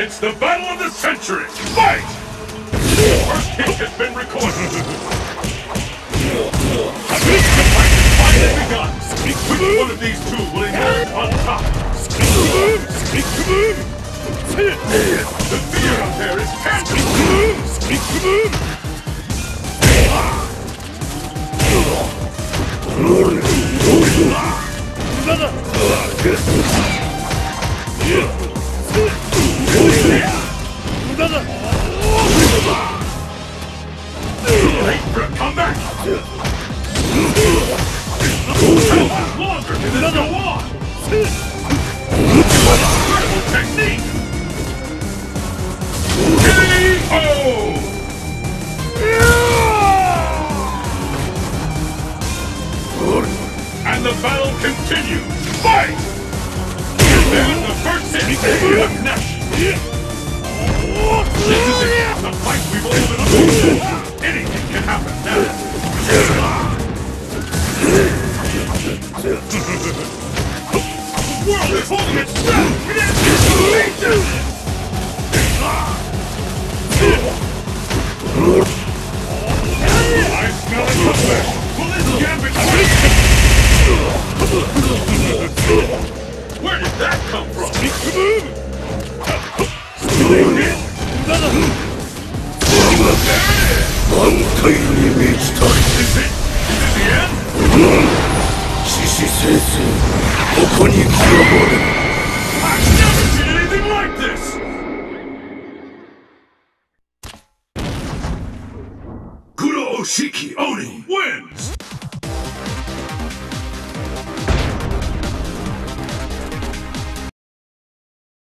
It's the battle of the century! Fight! First kick has been recorded. The fight has finally begun. Which one of these two will emerge on top? Speak to! The fear out there is tangible. For a comeback. How longer can this go on? Incredible technique. KO! And the battle continues. Fight! There's the first hit. Up Anticipation. I smell a comeback. Will this gambit Where did that come from? Did. 満開 I've never seen anything like this! Kuro Oshiki Oni wins!